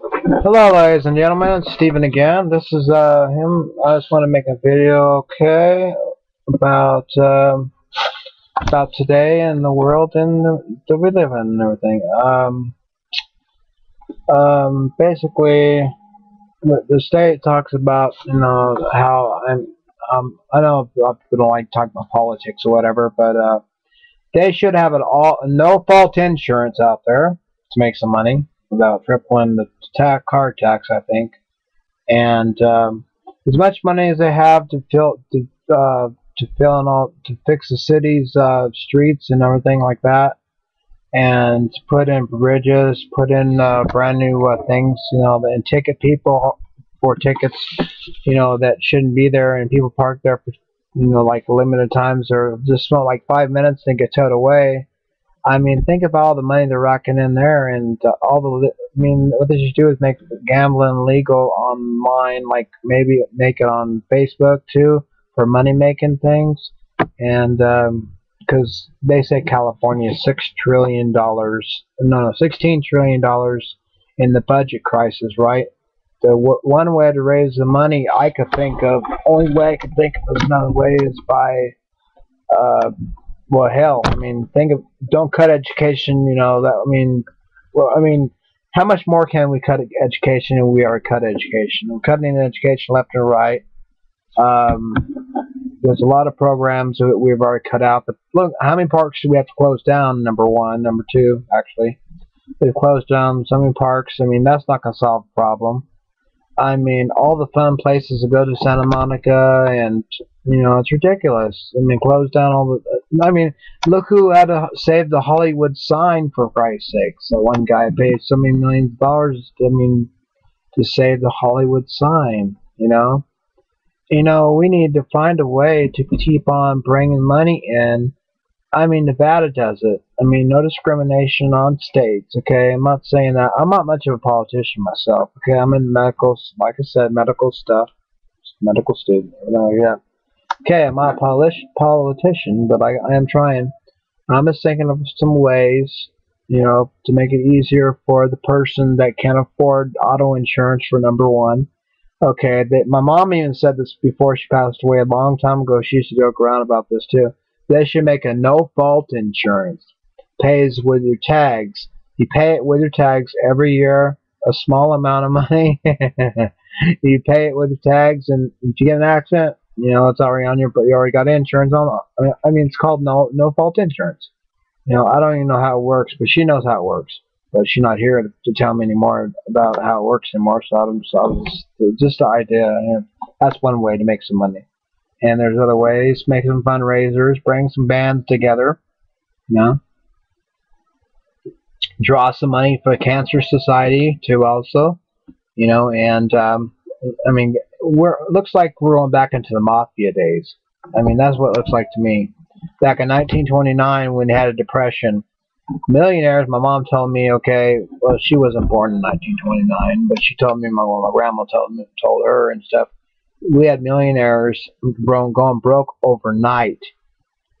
Hello, ladies and gentlemen. It's Steven again. This is uh, him. I just want to make a video, okay, about um, about today and the world and the, that we live in and everything. Um, um, basically, the state talks about you know how I'm. Um, I know a lot of people don't like talking about politics or whatever, but uh, they should have an all no fault insurance out there to make some money without tripling the car tax, I think. And um, as much money as they have to fill to uh, to fill in all to fix the city's uh, streets and everything like that, and put in bridges, put in uh, brand new uh, things, you know, and ticket people for tickets, you know, that shouldn't be there, and people park there for you know like limited times or just not like five minutes and get towed away I mean, think of all the money they're racking in there, and uh, all the. I mean, what they should do is make gambling legal online, like maybe make it on Facebook too for money making things, and because um, they say California six trillion dollars, no, no, sixteen trillion dollars in the budget crisis, right? The w- one way to raise the money I could think of, only way I could think of another way is by. Uh, well, hell, I mean, think of don't cut education. You know that. I mean, well, I mean, how much more can we cut education? And we are cut education. We're cutting education left and right. Um, there's a lot of programs that we've already cut out. But look, how many parks do we have to close down? Number one, number two, actually, we've closed down so many parks. I mean, that's not going to solve the problem. I mean, all the fun places to go to Santa Monica, and you know, it's ridiculous. I mean, close down all the. Uh, I mean, look who had to save the Hollywood sign for Christ's sake. So one guy paid so many millions of dollars. I mean, to save the Hollywood sign. You know, you know, we need to find a way to keep on bringing money in I mean, Nevada does it. I mean, no discrimination on states. Okay, I'm not saying that. I'm not much of a politician myself. Okay, I'm in medical, like I said, medical stuff, medical student. No, yeah. Okay, I'm not a politician, but I, I am trying. I'm just thinking of some ways, you know, to make it easier for the person that can't afford auto insurance for number one. Okay, they, my mom even said this before she passed away a long time ago. She used to joke around about this too they should make a no-fault insurance. Pays with your tags. You pay it with your tags every year, a small amount of money. you pay it with your tags, and if you get an accident, you know it's already on your, but you already got insurance on. I mean, it's called no no fault insurance. You know, I don't even know how it works, but she knows how it works. But she's not here to, tell me anymore about how it works anymore. So I'm, so just, just the idea. And that's one way to make some money. And there's other ways. Make some fundraisers. Bring some bands together. You know. Draw some money for Cancer Society too also. You know, and um, I mean, we're looks like we're going back into the mafia days. I mean, that's what it looks like to me. Back in 1929, when they had a depression, millionaires. My mom told me, okay, well, she wasn't born in 1929, but she told me my, my grandma told me, told her and stuff we had millionaires going broke overnight,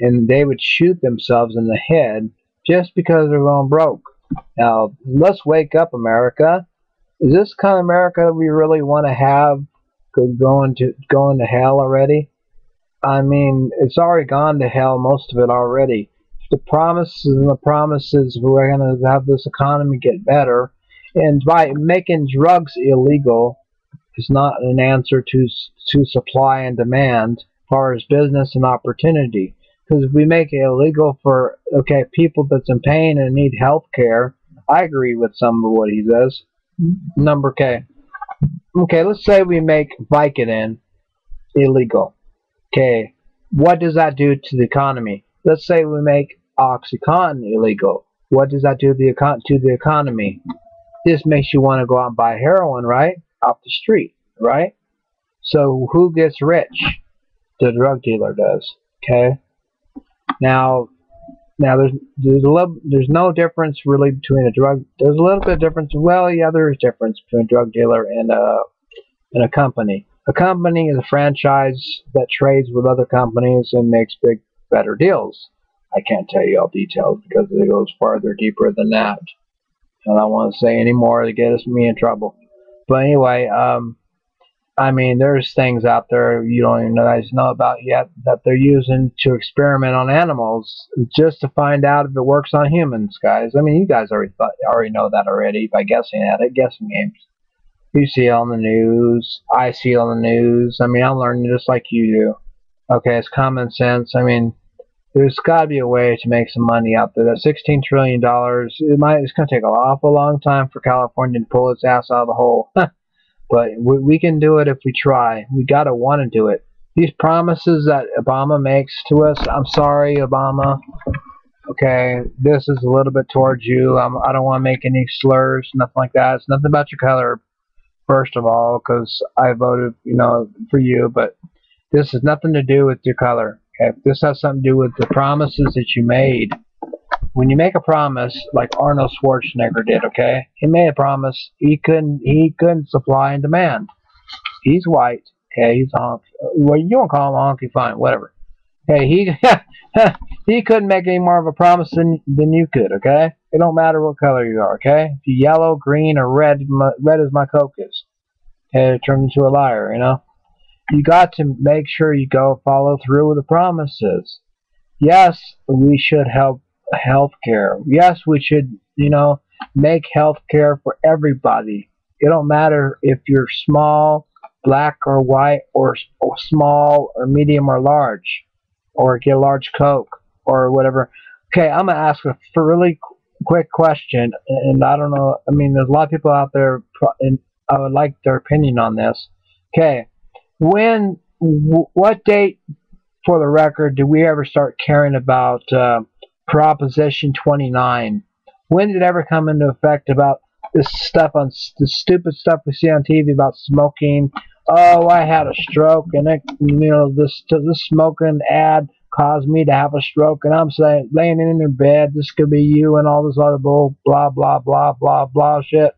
and they would shoot themselves in the head just because they're going broke. Now, let's wake up, America. Is this kind of America we really want to have going to going to hell already? I mean, it's already gone to hell, most of it already. The promises and the promises we're going to have this economy get better, and by making drugs illegal, is not an answer to to supply and demand as far as business and opportunity. Because we make it illegal for okay people that's in pain and need health care, I agree with some of what he says. Number K. Okay, let's say we make Vicodin illegal. Okay, what does that do to the economy? Let's say we make OxyContin illegal. What does that do to the, econ to the economy? This makes you want to go out and buy heroin, right? off the street, right? So who gets rich? The drug dealer does. Okay. Now, now there's there's a little there's no difference really between a drug. There's a little bit of difference. Well, yeah, there is difference between a drug dealer and a and a company. A company is a franchise that trades with other companies and makes big better deals. I can't tell you all details because it goes farther deeper than that. And I don't want to say any more to get us me in trouble. But anyway, um, I mean, there's things out there you don't even guys know about yet that they're using to experiment on animals just to find out if it works on humans, guys. I mean, you guys already thought, already know that already by guessing at it, guessing games. You see it on the news. I see it on the news. I mean, I'm learning just like you do. Okay, it's common sense. I mean, there's got to be a way to make some money out there. That 16 trillion dollars, it might it's going to take an awful long time for California to pull its ass out of the hole. but we, we can do it if we try. We got to want to do it. These promises that Obama makes to us, I'm sorry, Obama. Okay, this is a little bit towards you. I'm, I don't want to make any slurs, nothing like that. It's nothing about your color, first of all, because I voted, you know, for you. But this has nothing to do with your color. Okay, this has something to do with the promises that you made. When you make a promise, like Arnold Schwarzenegger did, okay, he made a promise he couldn't he couldn't supply and demand. He's white, okay, he's honky. Well, you don't call him honky, fine, whatever. Okay, he he couldn't make any more of a promise than than you could, okay. It don't matter what color you are, okay. If you yellow, green, or red, my, red as my coke is. Okay, turn into a liar, you know you got to make sure you go follow through with the promises. Yes, we should help healthcare. Yes, we should, you know, make healthcare for everybody. It don't matter if you're small, black or white, or, or small or medium or large, or get a large Coke or whatever. Okay, I'm gonna ask a really quick question, and I don't know. I mean, there's a lot of people out there, and I would like their opinion on this. Okay, when what date for the record did we ever start caring about uh, proposition 29 when did it ever come into effect about this stuff on the stupid stuff we see on tv about smoking oh i had a stroke and it, you know this this smoking ad caused me to have a stroke and i'm saying laying in your bed this could be you and all this other bull blah blah blah blah blah shit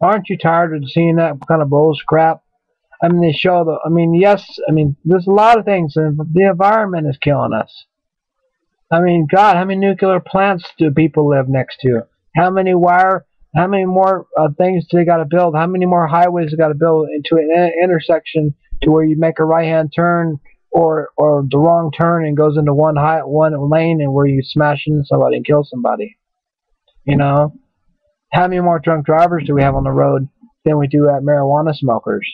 aren't you tired of seeing that kind of bullshit crap I mean, they show the. I mean, yes. I mean, there's a lot of things, and the environment is killing us. I mean, God, how many nuclear plants do people live next to? How many wire? How many more uh, things do they got to build? How many more highways they got to build into an intersection to where you make a right-hand turn or or the wrong turn and goes into one high one lane and where you smash into somebody and kill somebody? You know, how many more drunk drivers do we have on the road than we do at marijuana smokers?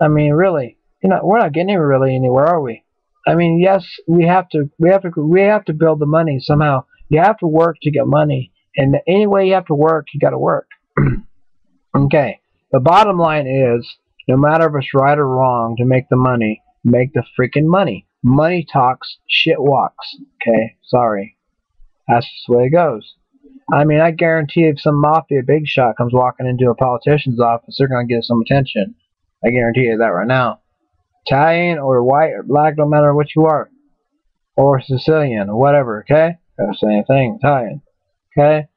I mean, really, you know, we're not getting really anywhere, are we? I mean, yes, we have to, we have to, we have to build the money somehow. You have to work to get money, and any way you have to work, you got to work. okay. The bottom line is, no matter if it's right or wrong to make the money, make the freaking money. Money talks, shit walks. Okay, sorry. That's just the way it goes. I mean, I guarantee if some mafia big shot comes walking into a politician's office, they're going to get some attention. I guarantee you that right now. Italian or white or black, no matter what you are. Or Sicilian or whatever, okay? Same thing, Italian. Okay?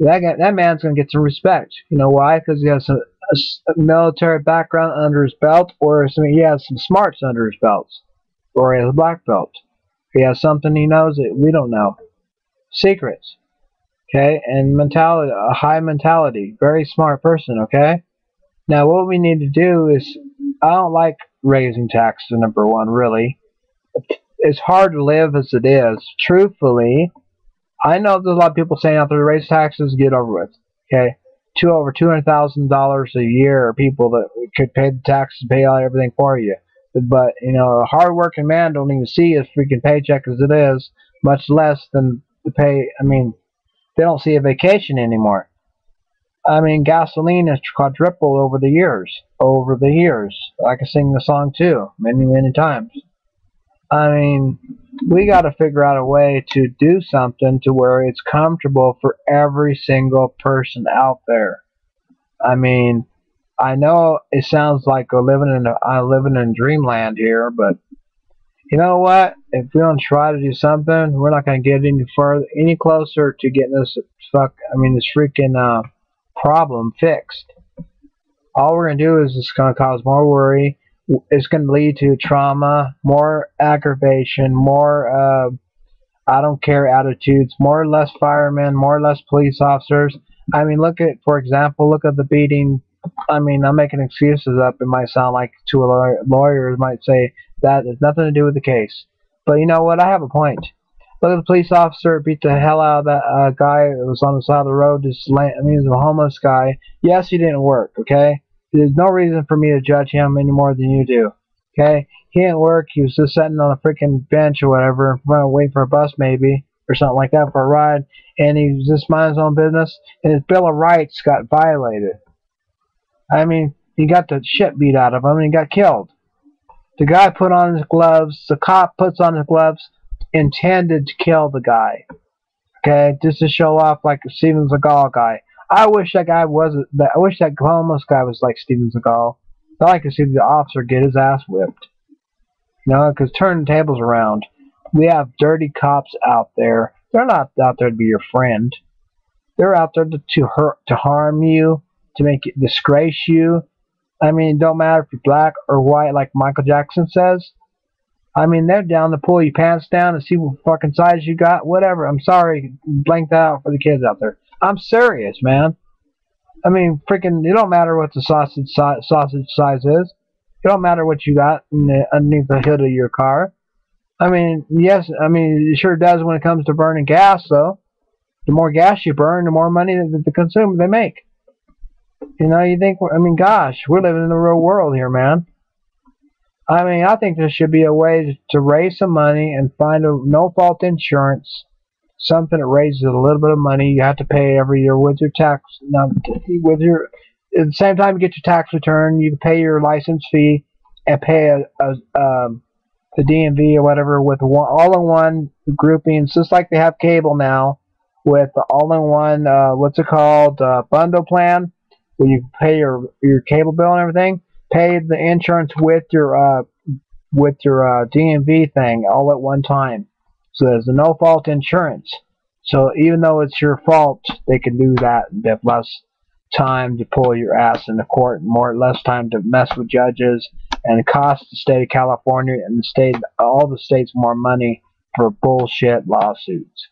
That guy, that man's going to get some respect. You know why? Because he has a, a, military background under his belt, or some, he has some smarts under his belt, or he has a black belt. He has something he knows that we don't know. Secrets. Okay? And mentality, a high mentality. Very smart person, okay? Now, what we need to do is, I don't like raising taxes, number one, really. It's hard to live as it is. Truthfully, I know there's a lot of people saying out there, raise taxes, get over with. Okay? Two over $200,000 a year are people that could pay the taxes, pay out everything for you. But, you know, a hard-working man don't even see his freaking paycheck as it is, much less than the pay, I mean, they don't see a vacation anymore. I mean, gasoline has quadrupled over the years. Over the years. I can sing the song too, many, many times. I mean, we got to figure out a way to do something to where it's comfortable for every single person out there. I mean, I know it sounds like we're living in a, I'm living in dreamland here, but you know what? If we don't try to do something, we're not going to get any further, any closer to getting this fuck. I mean, this freaking uh, problem fixed. All we're going to do is it's going to cause more worry. It's going to lead to trauma, more aggravation, more uh, I don't care attitudes, more or less firemen, more or less police officers. I mean, look at, for example, look at the beating. I mean, I'm making excuses up. It might sound like to a lawyer, lawyers might say that has nothing to do with the case. But you know what? I have a point. At the police officer beat the hell out of that uh, guy that was on the side of the road. Just land, I mean, he was a homeless guy. Yes, he didn't work. Okay, there's no reason for me to judge him any more than you do. Okay, he didn't work. He was just sitting on a freaking bench or whatever, waiting for a bus maybe or something like that for a ride, and he was just minding his own business, and his Bill of Rights got violated. I mean, he got the shit beat out of him, and he got killed. The guy put on his gloves. The cop puts on his gloves intended to kill the guy. Okay, just to show off like Steven Seagal guy. I wish that guy wasn't. I wish that homeless guy was like Steven Seagal. I like to see the officer get his ass whipped. You know, because turn the tables around. We have dirty cops out there. They're not out there to be your friend. They're out there to, to hurt, to harm you, to make it disgrace you. I mean, it don't matter if you're black or white, like Michael Jackson says. I mean, they're down to pull your pants down and see what fucking size you got. Whatever. I'm sorry, blank that out for the kids out there. I'm serious, man. I mean, freaking, it don't matter what the sausage si sausage size is. It don't matter what you got the, underneath the hood of your car. I mean, yes, I mean, it sure does when it comes to burning gas, though. The more gas you burn, the more money that the consumer they make. You know, you think, I mean, gosh, we're living in the real world here, man. I mean, I think there should be a way to raise some money and find a no-fault insurance, something that raises a little bit of money you have to pay every year with your tax. Now, with your at the same time you get your tax return, you pay your license fee and pay a, a um, the DMV or whatever with one, all-in-one groupings, just like they have cable now with the all-in-one uh, what's it called uh, bundle plan, where you pay your your cable bill and everything pay the insurance with your uh, with your uh, DMV thing all at one time. So there's a no fault insurance. So even though it's your fault, they can do that and have less time to pull your ass in the court, more less time to mess with judges, and it costs the state of California and the state, all the states, more money for bullshit lawsuits.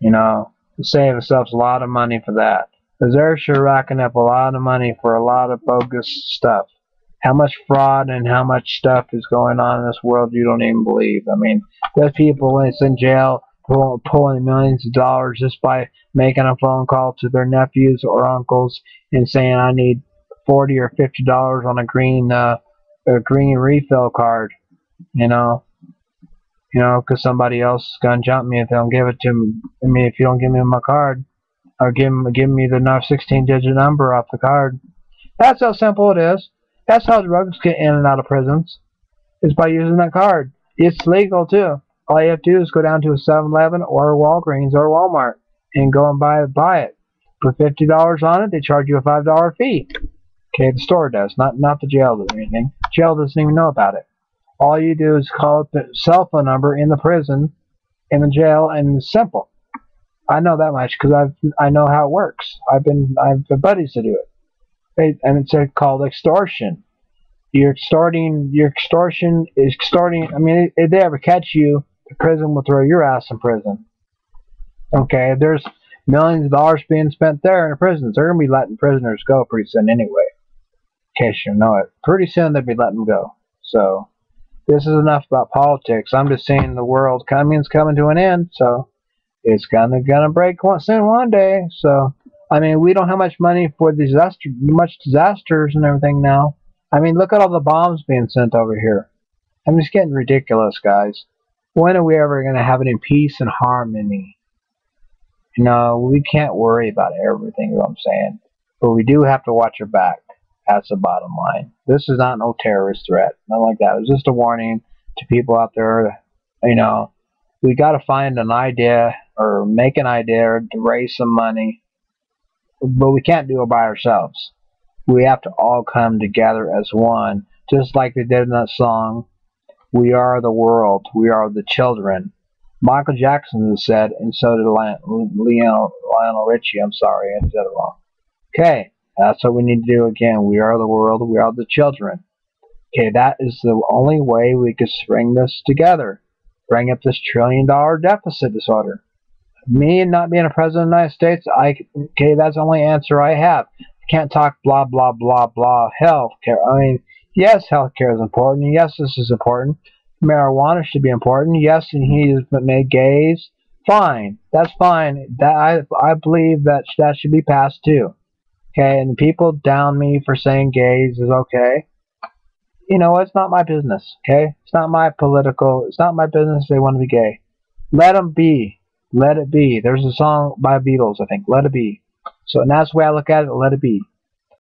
You know, save themselves a lot of money for that. Because they're sure racking up a lot of money for a lot of bogus stuff how much fraud and how much stuff is going on in this world you don't even believe. I mean, there's people it's in jail pull, pulling millions of dollars just by making a phone call to their nephews or uncles and saying I need forty or fifty dollars on a green uh, a green refill card. You know, you know, because somebody else is gonna jump me if they don't give it to me. I mean, if you don't give me my card, or give give me the 16-digit number off the card. That's how simple it is. That's how drugs get in and out of prisons, is by using that card. It's legal too. All you have to do is go down to a 7-Eleven or Walgreens or Walmart and go and buy buy it. For fifty dollars on it, they charge you a five dollar fee. Okay, the store does, not not the jail does anything. Jail doesn't even know about it. All you do is call up the cell phone number in the prison, in the jail, and it's simple. I know that much because I've I know how it works. I've been I've been buddies to do it and it's uh, called extortion. You're extorting. Your extortion is extorting. I mean, if they ever catch you, the prison will throw your ass in prison. Okay, there's millions of dollars being spent there in the prisons. They're gonna be letting prisoners go pretty soon anyway. In case you know it, pretty soon they'll be letting them go. So this is enough about politics. I'm just saying the world coming's coming to an end. So it's gonna gonna break one soon one day. So I mean, we don't have much money for disaster, much disasters and everything now. I mean, look at all the bombs being sent over here. I mean, it's getting ridiculous, guys. When are we ever going to have in peace and harmony? You know, we can't worry about everything, you know what I'm saying? But we do have to watch our back. That's the bottom line. This is not no terrorist threat. Nothing like that. It's just a warning to people out there, you know, we got to find an idea or make an idea to raise some money but we can't do it by ourselves. We have to all come together as one, just like they did in that song, We Are the World, We Are the Children. Michael Jackson said, and so did Lionel, Lionel Richie. I'm sorry, I said it wrong. Okay, that's what we need to do again. We are the world, we are the children. Okay, that is the only way we can bring this together. Bring up this trillion dollar deficit disorder. Me not being a president of the United States, I okay, that's the only answer I have. can't talk blah blah blah blah health care. I mean, yes, health care is important. Yes, this is important. Marijuana should be important. Yes, and he's made gays. Fine, that's fine. That I I believe that that should be passed too. Okay, and people down me for saying gays is okay. You know, it's not my business. Okay, it's not my political. It's not my business. They want to be gay. Let them be. Let it be. There's a song by Beatles, I think. Let it be. So and that's the way I look at it. Let it be.